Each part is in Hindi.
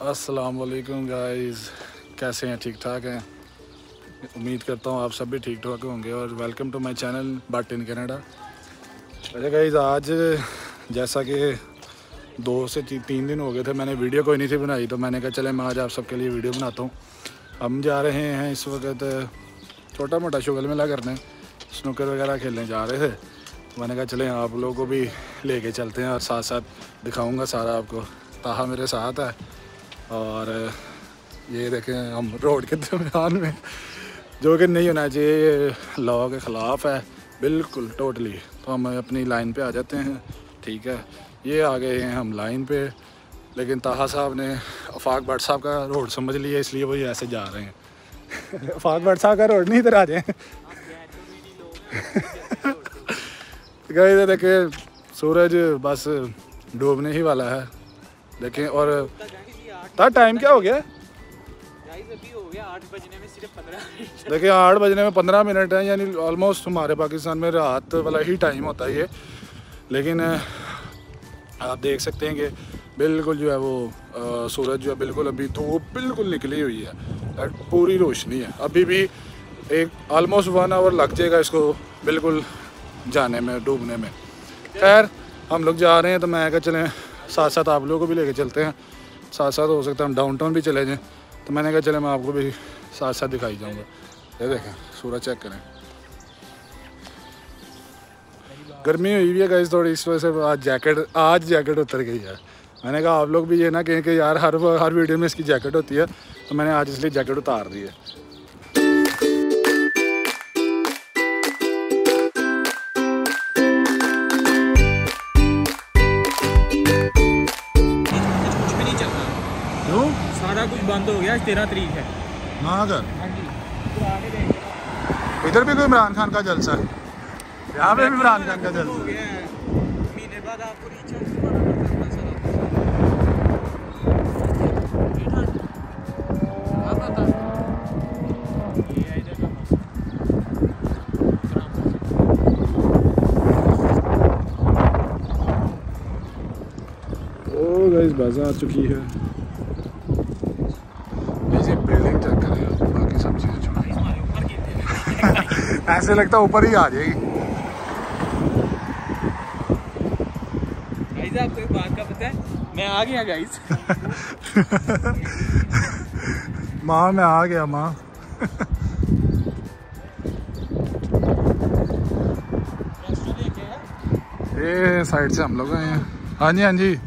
असलकुम गाइस कैसे हैं? ठीक ठाक हैं? उम्मीद करता हूँ आप सब भी ठीक ठाक होंगे और welcome to my channel but in Canada अच्छा गाइस आज जैसा कि दो से तीन दिन हो गए थे, मैंने वीडियो कोई नहीं थी बनाई तो मैंने कहा, चले, मैं आज आप सबके लिए वीडियो बनाता हूँ। हम जा रहे हैं इस वक्त छोटा मोटा शुगल मेला करने स्नूकर वगैरह खेलने जा रहे थे। मैंने कहा, चले, आप लोगों को भी लेके चलते हैं और साथ साथ दिखाऊँगा सारा आपको। ताहा मेरे साथ है। और ये देखें हम रोड के दरमियान में। जो कि नहीं होना चाहिए लॉ के ख़िलाफ़ है। बिल्कुल टोटली तो हम अपनी लाइन पे आ जाते हैं। ठीक है? ये आ गए हैं हम लाइन पे। लेकिन ताहा साहब ने, अफाक भट्ट साहब का रोड समझ लिया, इसलिए वो ऐसे जा रहे हैं। अफाक भट्ट साहब का रोड नहीं इधर आ जाए। गए देखें, सूरज बस डूबने ही वाला है। देखें, और टाइम क्या हो गया? देखिए आठ बजने में पंद्रह मिनट है यानी ऑलमोस्ट हमारे पाकिस्तान में रात वाला ही टाइम होता है ये। लेकिन आप देख सकते हैं कि बिल्कुल जो है वो आ, सूरज जो है बिल्कुल अभी धूप बिल्कुल निकली हुई है पूरी रोशनी है। अभी भी एक ऑलमोस्ट वन आवर लग जाएगा इसको बिल्कुल जाने में डूबने में। खैर हम लोग जा रहे हैं तो मैं क्या चलें साथ साथ आप लोगों को भी लेके चलते हैं। साथ साथ हो सकता है हम डाउनटाउन भी चले जाएँ। तो मैंने कहा, चले, मैं आपको भी साथ साथ दिखाई जाऊँगा। ये देखें, सूरज चेक करें। गर्मी हुई भी है गई थोड़ी, इस वजह से आज जैकेट आज जैकेट उतर गई है। मैंने कहा, आप लोग भी ये ना कहें कि यार, हर हर वीडियो में इसकी जैकेट होती है। तो मैंने आज इसलिए जैकेट उतार दी है। सारा कुछ बंद हो गया तेरह तरीक है। हाँ सर इधर भी कोई इमरान खान का जलसा है? यहाँ पे भी इमरान खान का जलसा महीने बाद आपको बस आ चुकी है। ऐसे लगता ऊपर ही आ जाएगी। आपको एक बात का पता है? मैं आ गया गाइस माँ मैं आ गया माँ। ये साइड से हम लोग आए हैं। हाँ जी हाँ जी।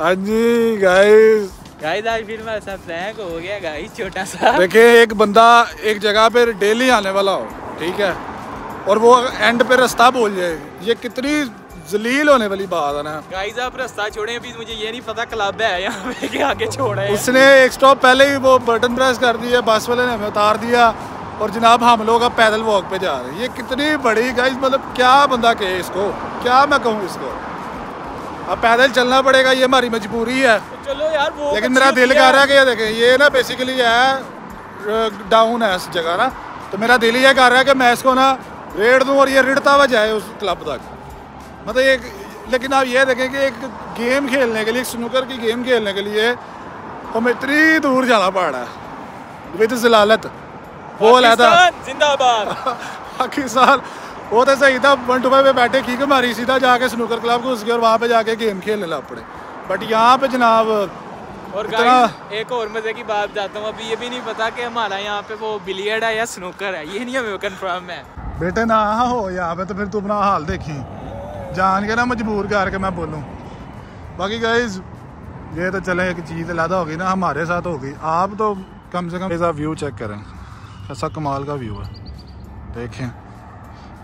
हाँ जी गाइस गाइस आज फिर मेरे साथ प्रैंक हो गया गाइस छोटा सा। देखिए एक बंदा एक जगह पे डेली आने वाला हो ठीक है? और वो एंड पे रास्ता भूल जाए। ये कितनी जलील होने वाली बात है ना। गाइस आप रास्ता छोड़े अभी मुझे ये नहीं पता क्लब है यहाँ पे कि आगे छोड़ा है। उसने एक स्टॉप पहले ही वो बटन प्रेस कर दिया बस वाले ने हमें उतार दिया। और जनाब हम लोग अब पैदल वॉक पे जा रहे हैं। ये कितनी बड़ी गाइस मतलब क्या बंदा कहे इसको? क्या मैं कहूँ इसको? अब पैदल चलना पड़ेगा ये हमारी मजबूरी है। चलो यार वो लेकिन मेरा दिल कर रहा है कि ये देखें ये ना बेसिकली है डाउन है इस जगह ना। तो मेरा दिल ये कर रहा है कि मैं इसको ना रेड दूँ और ये रिड़ता हुआ जाए उस क्लब तक। मतलब एक लेकिन आप ये देखें कि एक गेम खेलने के लिए एक स्नूकर की गेम खेलने के लिए हमें इतनी दूर जाना पड़ रहा है। विद जलालत। वो अलहदा। जिंदाबाद। पाकिस्तान। वो तो सही था वन टू फाइव पे बैठे ठीक मारी सीधा जाके स्नूकर क्लब घुस गए और वहाँ पे जाके गेम खेलने लग पड़े। बट यहाँ पे जनाब और इतना- एक और मज़े की बात बताता हूँ। अभी ये भी नहीं पता कि हमारा यहाँ पे वो बिलियर्ड है या स्नूकर है। ये नहीं हमें कंफर्म है। बेटे ना हो यहाँ पे तो फिर तू अपना हाल देखी। जान के ना मजबूर करके मैं बोलूँ। बाकी गाइज़ ये तो चले एक चीज़ अलहदा होगी ना हमारे साथ होगी आप तो कम से कम ऐसा व्यू चेक करें। ऐसा कमाल का व्यू है। देखें।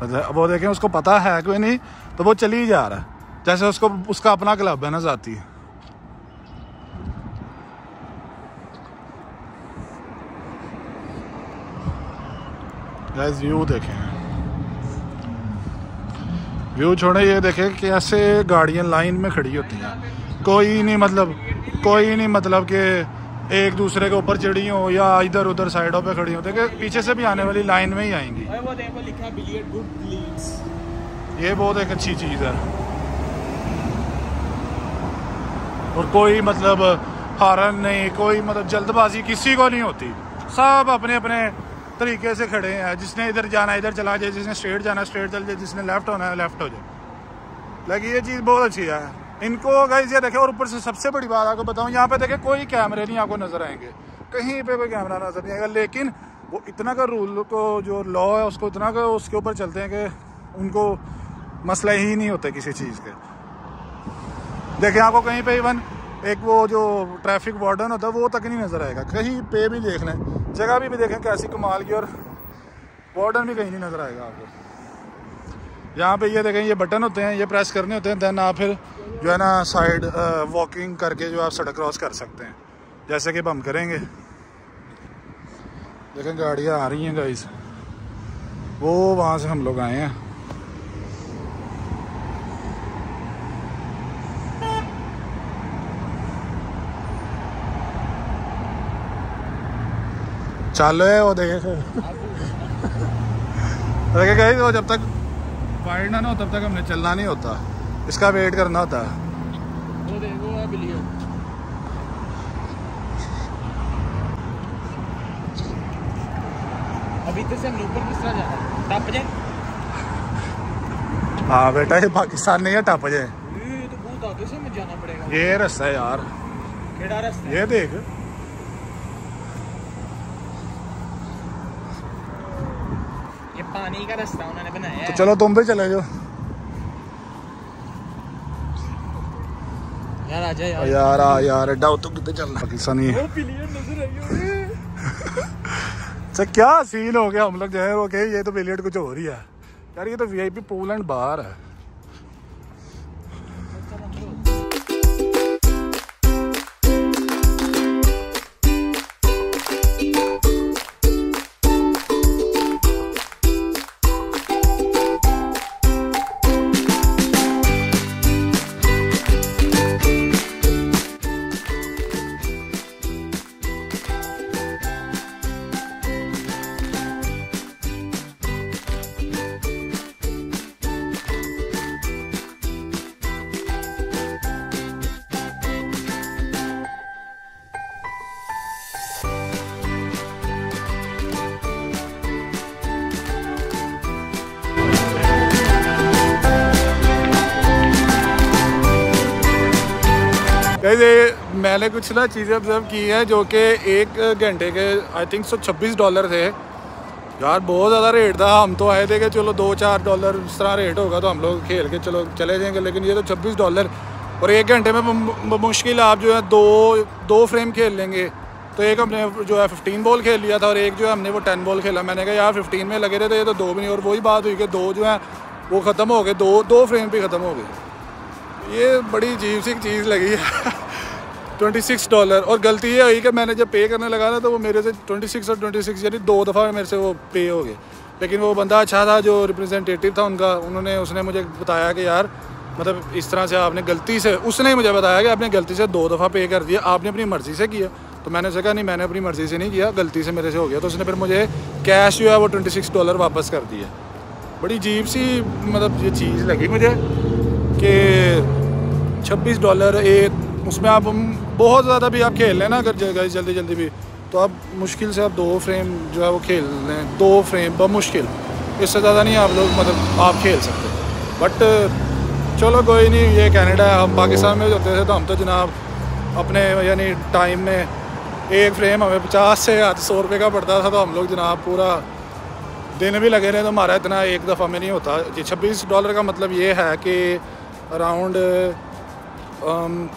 मतलब वो देखें, उसको पता है कोई नहीं तो वो चली ही जा रहा है। जैसे उसको, उसका अपना क्लब है ना, जाती है। व्यू देखें। व्यू छोड़े, ये देखें कि ऐसे गाड़ियाँ लाइन में खड़ी होती हैं। कोई नहीं मतलब कोई नहीं मतलब कि एक दूसरे के ऊपर चढ़ी हो या इधर उधर साइडों पे खड़ी हो। देखिए पीछे से भी आने वाली लाइन में ही आएँगी। ये बहुत एक अच्छी चीज़ है। और कोई मतलब हारन नहीं कोई मतलब जल्दबाजी किसी को नहीं होती। सब अपने अपने तरीके से खड़े हैं। जिसने इधर जाना इधर चला जाए जिसने स्ट्रेट जाना स्ट्रेट चल जाए जिसने लेफ़्ट होना है लेफ़्ट हो जाए। लेकिन ये चीज़ बहुत अच्छी है। इनको गाइस ये देखे और ऊपर से सबसे बड़ी बात आपको बताऊँ यहाँ पे देखे कोई कैमरे नहीं आपको नज़र आएँगे। कहीं पे कोई कैमरा नज़र नहीं आएगा लेकिन वो इतना का रूल को जो लॉ है उसको इतना का उसके ऊपर चलते हैं कि उनको मसला ही नहीं होता किसी चीज़ के। देखें आपको कहीं पे इवन एक वो जो ट्रैफ़िक वार्डन होता है वो तक नहीं नज़र आएगा। कहीं पे भी देख लें जगह भी, भी देखें कैसी कमाल की और वार्डन भी कहीं नहीं नज़र आएगा आपको। यहाँ पे ये देखें, ये बटन होते हैं, ये प्रेस करने होते हैं देन आप फिर जो है ना साइड वॉकिंग करके जो आप सड़क क्रॉस कर सकते हैं। जैसे कि हम करेंगे। देखें, गाड़ियाँ आ रही हैं गाइस वो वहाँ से हम लोग आए हैं। चालू है वो देखे। देखे गई वो जब तक वाइड ना हो तब तक हमने चलना नहीं होता। इसका वेट करना होता। वो देखो है अभी तो से हम ऊपर किस तरह जाना है? टप जाए। हाँ बेटा ये पाकिस्तान नहीं है टप जाए। ये तो बहुत आगे से हमें जाना पड़ेगा। ये रास्ता है यार। रास्ता ये देख ये पानी का रास्ता उन्होंने बनाया तो चलो तुम भी चले जाओ। यार आजा यार। यार आ यार एडा तो कितने चलना? पाकिस्तानी वो बिलियर्ड नज़र आई है। अच्छा क्या सीन हो गया? हम लोग जो है वो कहे ये तो बिलियर्ड कुछ हो रही है। यार ये तो वीआईपी पोलैंड बाहर बार है। ये मैंने कुछ ना चीज़ें ऑब्ज़र्व की हैं जो कि एक घंटे के आई थिंक सौ छब्बीस डॉलर थे। यार, बहुत ज़्यादा रेट था। हम तो आए थे कि चलो दो चार डॉलर इस तरह रेट होगा तो हम लोग खेल के चलो चले जाएँगे, लेकिन ये तो छब्बीस डॉलर और एक घंटे मु- मुश्किल आप जो है दो दो फ्रेम खेल लेंगे। तो एक हमने जो है फिफ्टीन बॉल खेल लिया था और एक जो है हमने वो टेन बॉल खेला। मैंने कहा, यार फिफ्टीन में लगे रहे थे ये तो दो भी नहीं और वही बात हुई कि दो जो है वो ख़त्म हो गए, दो दो फ्रेम भी ख़त्म हो गए। ये बड़ी अजीब सी चीज़ लगी है। ट्वेंटी सिक्स डॉलर और गलती ये हुई कि मैंने जब पे करने लगा ना तो वो मेरे से ट्वेंटी सिक्स और ट्वेंटी सिक्स यानी दो दफ़ा मेरे से वो पे हो गए। लेकिन वो बंदा अच्छा था, जो रिप्रेजेंटेटिव था उनका, उन्होंने, उसने मुझे बताया कि यार मतलब इस तरह से आपने गलती से, उसने ही मुझे बताया कि आपने गलती से दो दफ़ा पे कर दिया, आपने अपनी मर्ज़ी से किया। तो मैंने उसे कहा, नहीं, मैंने अपनी मर्ज़ी से नहीं किया, गलती से मेरे से हो गया। तो उसने फिर मुझे कैश जो है वो ट्वेंटी डॉलर वापस कर दिया। बड़ी अजीब सी मतलब ये चीज़ लगी मुझे। कि 26 डॉलर एक, उसमें आप बहुत ज़्यादा भी आप खेल लें ना अगर ज- guys जल्दी जल्दी भी तो आप मुश्किल से आप दो फ्रेम जो है वो खेल लें, दो फ्रेम बमुश्किल इससे ज़्यादा नहीं आप लोग मतलब आप खेल सकते बट चलो कोई नहीं, ये कनाडा है, हम पाकिस्तान में होते थे तो हम तो जनाब अपने, यानी टाइम में एक फ्रेम हमें पचास से आठ सौ रुपये का पड़ता था तो हम लोग जनाब पूरा दिन भी लगे रहे तो हमारा इतना एक दफ़ा में नहीं होता। जी, छब्बीस डॉलर का मतलब ये है कि अराउंड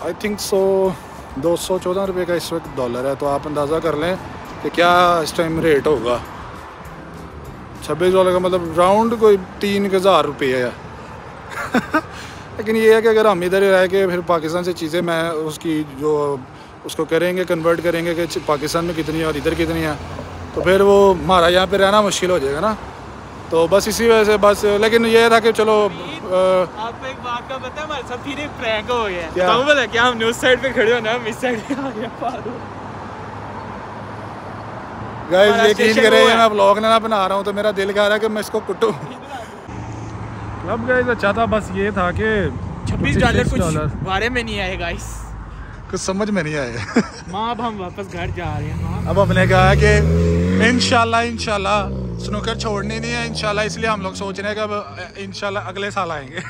आई थिंक सो दो सौ चौदह रुपये का इस वक्त डॉलर है तो आप अंदाज़ा कर लें कि क्या इस टाइम रेट होगा। छब्बीस डॉलर का मतलब राउंड कोई तीन हज़ार रुपये है। लेकिन ये है कि अगर हम इधर ही रह के फिर पाकिस्तान से चीज़ें मैं उसकी जो उसको करेंगे कन्वर्ट करेंगे कि पाकिस्तान में कितनी है और इधर कितनी है तो फिर वो हमारा यहाँ पे रहना मुश्किल हो जाएगा ना। तो बस इसी वजह से बस, लेकिन ये था कि चलो आपको एक बात का पता है हमारे साथ फिर एक प्रैंक हो गया क्या? बोला क्या? हम न्यूज़ साइड पे खड़े हो ना हम इस साइड पे आ गए फारू गाइस यकीन करें वो ये है। मैं ब्लॉग ना बना रहा हूँ तो मेरा दिल कह रहा है कि मैं इसको कुटूँ। अब गाइस अच्छा था बस ये था कि 26 डॉलर कुछ बारे में नहीं आए गाइस कुछ समझ में नहीं आए। माँ अब हम वापस घर जा रहे हैं अब हमने कहा कि इंशाल्लाह इंशाल्लाह। स्नूकर छोड़नी नहीं है, इंशाल्लाह, इसलिए हम लोग सोच रहे हैं कि अब इंशाल्लाह, अगले साल आएँगे।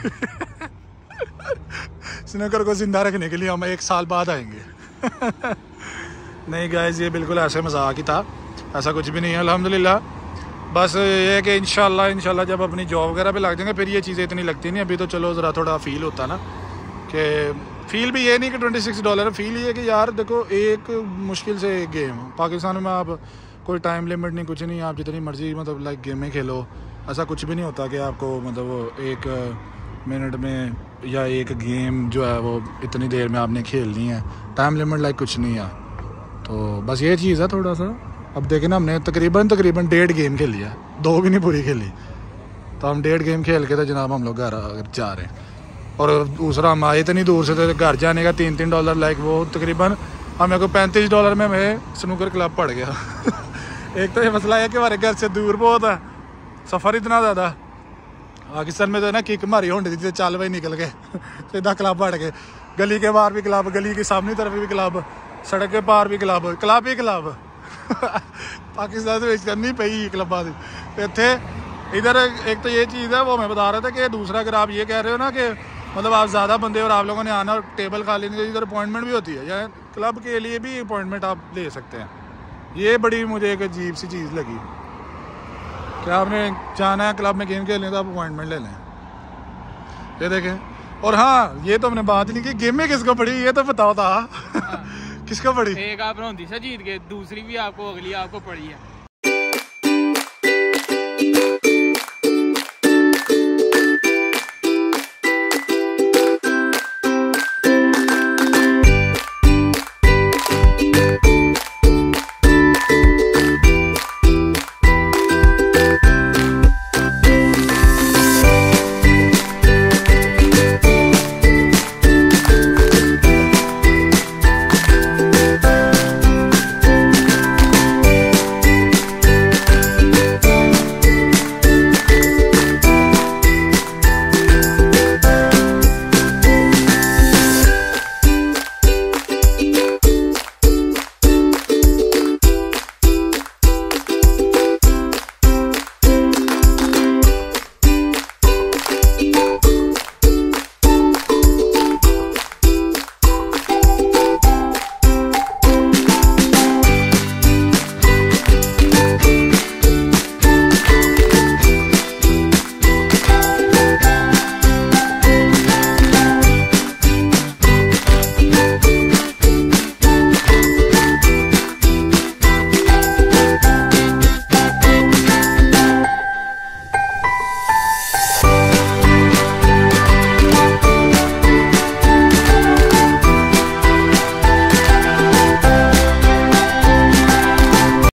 स्नूकर को ज़िंदा रखने के लिए हम एक साल बाद आएँगे। नहीं गाइस ये बिल्कुल ऐसे मज़ाक ही था। ऐसा कुछ भी नहीं है, अल्हम्दुलिल्लाह। बस ये है कि इंशाल्लाह इंशाल्लाह, जब अपनी जॉब वगैरह पे लग जाएँगे, फिर ये चीज़ें इतनी लगती नहीं, अभी तो चलो ज़रा थोड़ा फील होता ना, कि फील भी ये नहीं कि ट्वेंटी सिक्स डॉलर फील ये कि यार देखो, एक मुश्किल से एक गेम पाकिस्तान में आप कोई टाइम लिमिट नहीं, कुछ नहीं, आप जितनी मर्ज़ी मतलब लाइक गेमें खेलो। ऐसा कुछ भी नहीं होता कि आपको मतलब एक मिनट में या एक गेम जो है, वो इतनी देर में आपने खेलनी है। टाइम लिमिट लाइक कुछ नहीं है। तो बस ये चीज़ है थोड़ा सा अब देखें ना, हमने तकरीबन तकरीबन डेढ़ गेम खेली है। दो भी नहीं पूरी खेली। तो हम डेढ़ गेम खेल के तो जनाब, हम लोग घर जा रहे हैं। और दूसरा, हम आए इतनी दूर से तो घर जाने का तीन तीन डॉलर लाइक वो तकरीबन हमें को पैंतीस डॉलर में हमें स्नूकर क्लब पड़ गया। एक तो ये मसला है कि हमारे घर से दूर बहुत है। सफ़र इतना ज़्यादा। पाकिस्तान में तो है ना किक मारी होंड दी चल भाई निकल गए। सीधा क्लब हट गए। गली के बाहर भी क्लब, गली की सामने तरफ़ भी क्लब, सड़क के पार भी क्लब क्लब ही क्लब। पाकिस्तान तो से करनी पई क्लबा की इतने इधर एक तो ये चीज़ है, वो मैं बता रहा था कि दूसरा अगर आप ये कह रहे हो ना कि मतलब आप ज़्यादा बंदे और आप लोगों ने आना और टेबल खा लेनी इधर अपॉइंटमेंट भी होती है। या क्लब के लिए भी अपॉइंटमेंट आप ले सकते हैं। ये बड़ी मुझे एक अजीब सी चीज़ लगी। क्या आपने जाना है, क्लब में गेम खेलने तो आप अपॉइंटमेंट ले लें। ये देखें। और हाँ ये तो हमने बात नहीं की, गेम में किसको पड़ी, ये तो बताओ था किसको पड़ी? एक आप जीत दूसरी भी आपको, अगली आपको पड़ी है।